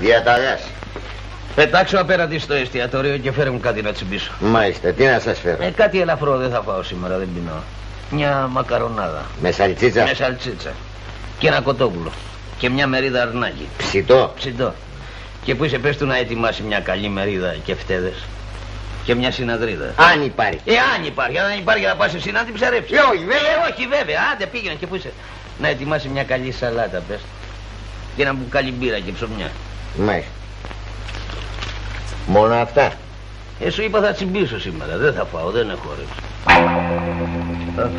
Διαταγάς. Πετάξω απέναντι στο εστιατόριο και φέρε μου κάτι να τσιμπήσω. Μάλιστα, τι να σας φέρω; Ε, κάτι ελαφρό δεν θα φάω σήμερα, δεν πεινώ. Μια μακαρονάδα. Με σαλτσίτσα; Με σαλτσίτσα. Και ένα κοτόπουλο. Και μια μερίδα αρνάκι. Ψητό; Ψητό. Και που είσαι πες του να ετοιμάσει μια καλή μερίδα και φτέδες. Και μια συναδρίδα. Αν υπάρχει. Ε, αν υπάρχει, αν δεν υπάρχει θα πας εσύ να την ψαρέψεις. Ε, όχι, βέβαια. Ε, όχι, βέβαια. Άντε πήγαινε και που είσαι. Να ετοιμάσει μια καλή σαλάτα, πες. Και ένα μπουκάλι μπύρα και ψωμιά. Μάλιστα. Μόνο αυτά. Ε, σου είπα θα τσιμπήσω σήμερα. Δεν θα φάω, δεν έχω όρεξη. Α,